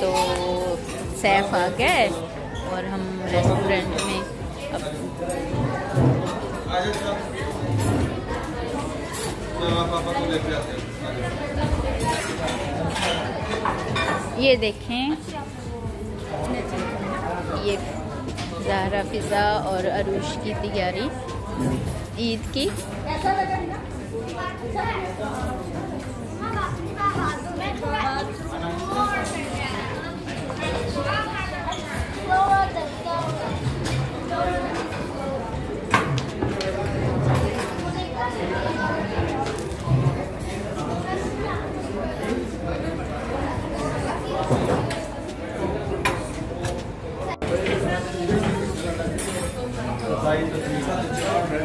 तो सैफ आ गए और हम रेस्टोरेंट में अब ये देखें। ये जहरा फिज़ा और अरूश की तैयारी। ईद की। चलेगा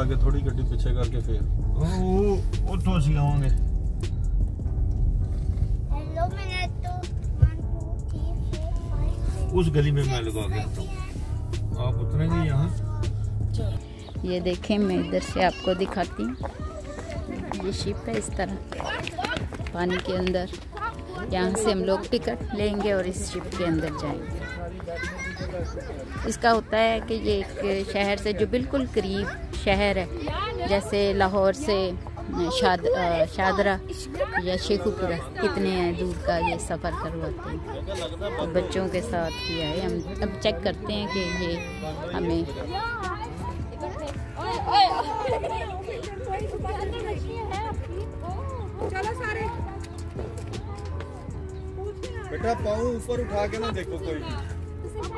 आगे थोड़ी गड्डी पीछे करके फिर ਉਹ ਉੱਥੋਂ ਅਸੀਂ ਆਵਾਂਗੇ Hello, मैंने तो one, two, three, four, five, six, उस गली में मैं लगा के आता हूँ आप उतरेंगे यहाँ ये देखें मैं इधर से आपको दिखाती हूँ ये शिप है इस तरह पानी के अंदर यहाँ से हम लोग टिकट लेंगे और इस शिप के अंदर जाएंगे इसका होता है कि ये एक शहर से जो बिल्कुल करीब शहर है, जैसे लाहौर से शाद शादरा या शेखुपुरा, कितने दूर का ये सफ़र करवाते हैं। तो बच्चों के साथ भी आए हम। अब चेक करते हैं कि ये हमें बेटा पाँव ऊपर उठा के ना देखो कोई।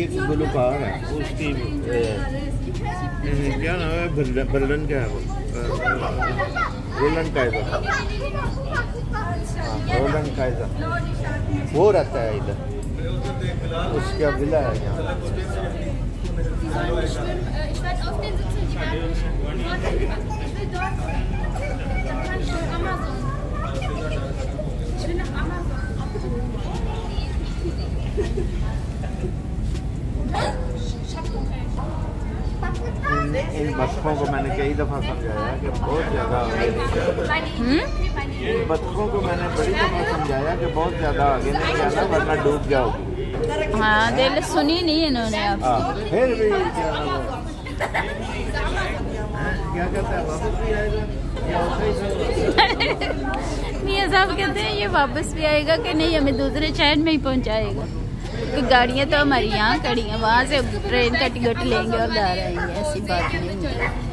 एक गुलकार है? उसकी क्या नाम है? बल्लन क्या है वो? रोलन कायजा रोलन कायजा वो रहता है इधर। उसका विला है यहाँ। इन, इन बच्चों को मैंने कई दफ़ा समझाया कि बहुत ज़्यादा आगे इन बच्चों को मैंने बड़ी दफ़ा समझाया कि बहुत ज़्यादा आगे नहीं जाना वरना डूब जाओगे। हाँ दिल सुनी नहीं इन्होंने हाँ, फिर भी क्या कहता है वापस भी आएगा? मियाँ साहब कहते हैं ये वापस भी आएगा कि नहीं? हमें दूसरे शहर में ही पहुँचाएगा। तो गाड़ियाँ तो हमारी यहाँ खड़ी हैं वहाँ से ट्रेन का टिकट लेंगे और जा रहे हैं ऐसी बात नहीं है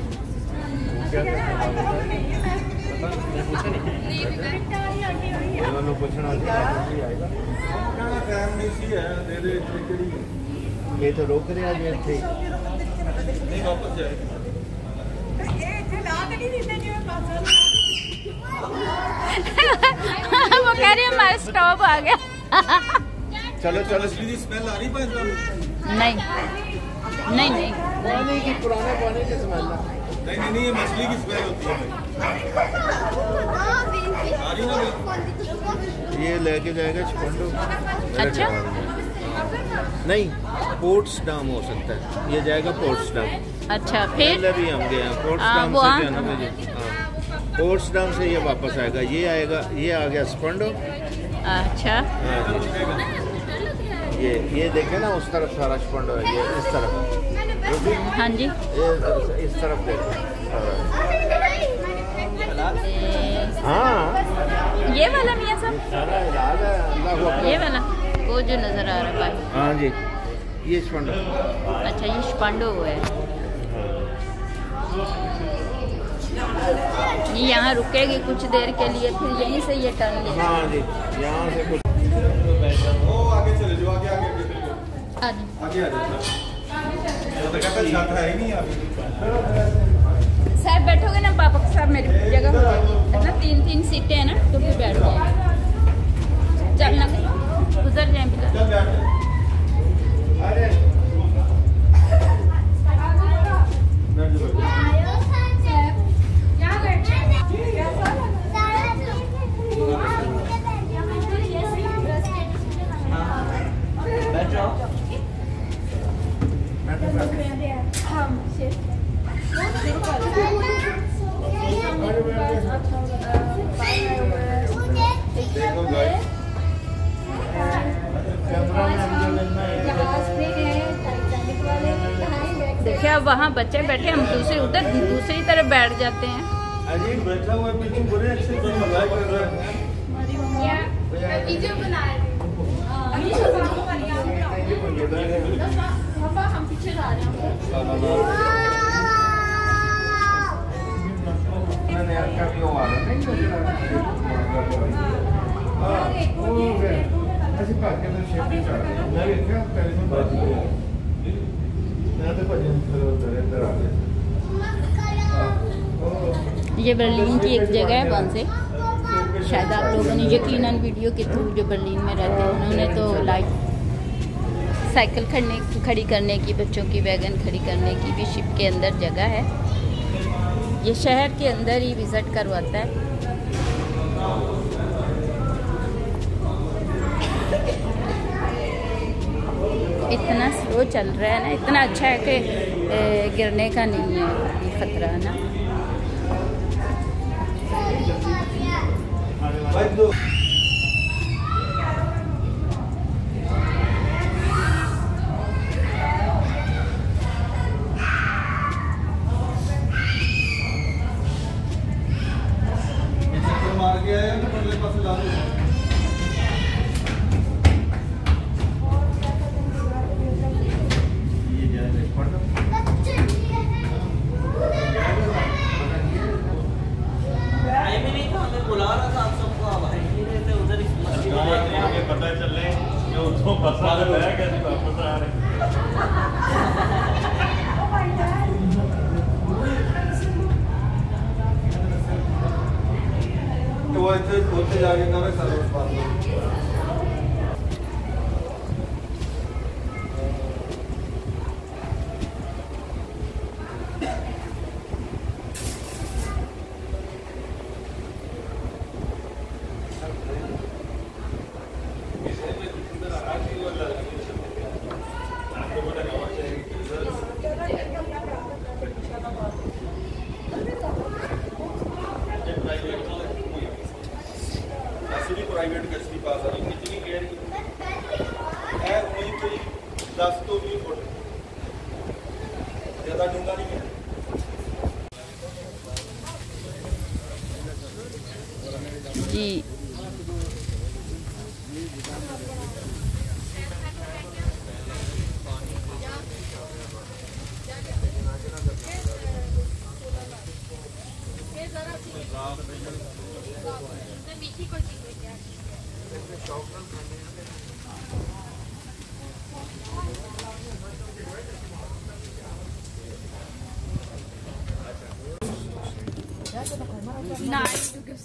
वो कह रही है हमारा स्टॉप आ गया चलो चलो। स्मेल आ रही नहीं। नहीं नहीं। पानी की पुराने पानी की स्मेल नहीं नहीं ये मछली की स्मेल होती है ये लेके जाएगा छिपंडू। अच्छा? नहीं पोर्ट्स डाम हो सकता है। ये जाएगा पोर्ट्स डाम। अच्छा फिर? भी हम गए पोर्ट्स डाम से हाँ। पोर्ट्स डाम से ये वापस आएगा। ये आएगा ये आ गया स्पंडो अच्छा। हाँ। ये ये देखे ना उस तरफ़ सारा स्पंडो है ये इस तरफ़। हाँ जी। ये इस तरफ़ देखो हाँ। ये वाला मियाँ है अकबर ये वाला वो जो नज़र आ रहा है हाँ जी। ये स्पंडो अच्छा ये स्पांडो है। ये यहाँ रुकेगी कुछ देर के लिए फिर यहीं से ये टर्न ले। हाँ जी यहाँ से कुछ वो आगे चले जाओ आगे आगे आगे। आ जाओ। आगे आ जाओ। तो कहता है ही नहीं अभी साहब बैठोगे ना पापा के साथ मेरी जगह तीन तीन सीटें हैं ना तो अब वहाँ बच्चे बैठे हम दूसरे उधर दूसरी तरफ़ बैठ जाते हैं। अजीब बैठा हुआ है पीछे बुरे अच्छे से मज़ाक कर रहा है। वीडियो ये बर्लिन की एक जगह है, वहाँ से। शायद आप लोगों ने यकीनन वीडियो के थ्रू जो बर्लिन में रहते हैं, उन्होंने तो लाइक साइकिल खड़ने खड़ी करने की, बच्चों की वैगन खड़ी करने की भी शिप के अंदर जगह है। ये शहर के अंदर ही विज़िट करवाता है। इतना स्लो चल रहा है ना, इतना अच्छा है कि गिरने का नहीं है खतरा ना। मार के आया तो वो ਜਾ ਕੇ ਕਹਿੰਦਾ ਸਰਵਿਸ ਬੰਦ ਹੋ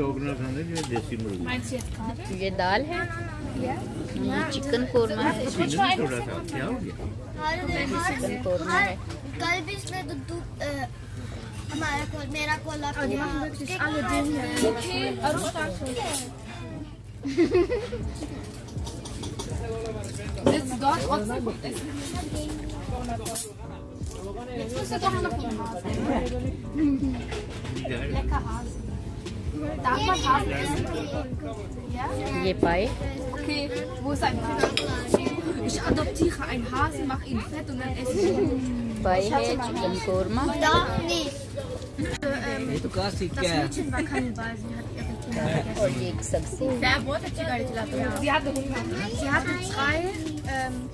शौक ना खाने जो देसी मुर्गी। ये दाल है ये चिकन कोरमा है। कुछ थोड़ा सा चिकन कोरमा है। कल भी इसमें दूध हमारा कोल मेरा कोला This dog also This is a dog. Darf man Hasen essen? Ja? Hierbei. Okay, wo ist ein Hasen? Ich adoptiere einen Hasen, mache ihn fett und dann esse ich ihn. Bei Chicken Kurma? Darf nicht. Das Mädchen war Kannibal, sie hat ihre Kinder vergessen. Sie hatte Hunger. Sie hatte drei... Ähm,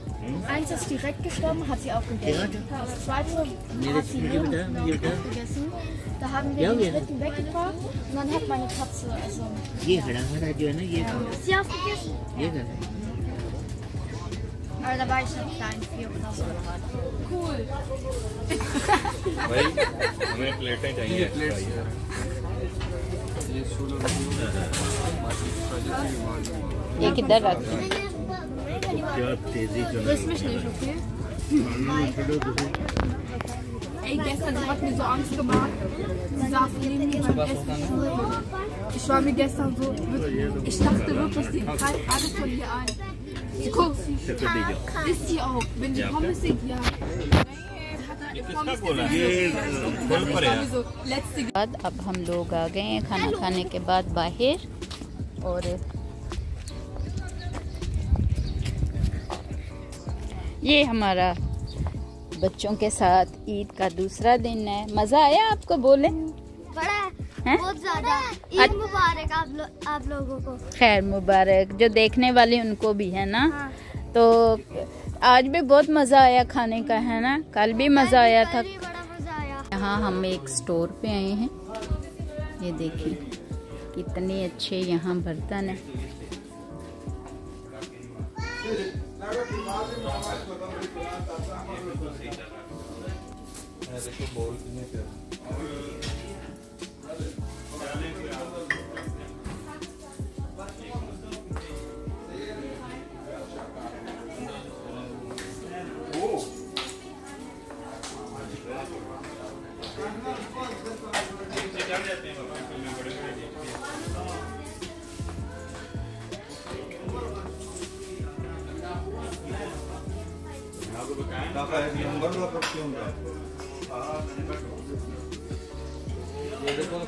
Eins ist direkt gestorben, hat sie aufgegessen. Das zweite hat sie neben aufgegessen. Da haben wir den dritten weggepackt und dann hat meine Katze also. Ja, hat sie aufgegessen? Ja. Aber da war ich noch klein, vier oder so. Cool. भाई हमें प्लेटें चाहिए ये किधर रखी क्या तेज़ी कर Christmas nicht, okay? Ey, gestern hat mir so Angst gemacht. Sie saß neben mir beim Essen. Ich war mir gestern so. Ich dachte wirklich, sie greift alles von hier ein. Sie guckt, ist sie auch. Wenn die Pommes sind, ja. अब हम लोग आ गए हैं खाना खाने के बाद बाहर और ये हमारा बच्चों के साथ ईद का दूसरा दिन है। मज़ा आया आपको बोले? बड़ा हैं? बहुत ज़्यादा। ईद मुबारक आप लो, आप लोगों को। खैर मुबारक जो देखने वाले उनको भी है ना? हाँ। तो आज भी बहुत मज़ा आया खाने का है ना? कल भी मज़ा आया था। यहाँ हम एक स्टोर पे आए हैं। ये देखिए कितने अच्छे यहाँ बर्तन है। देखो बॉल कितने प्यारे नंबर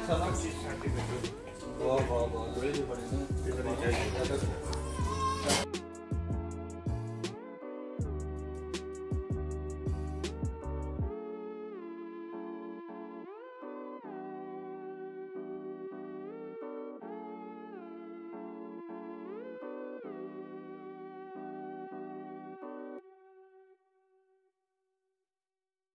वाह वाह वाह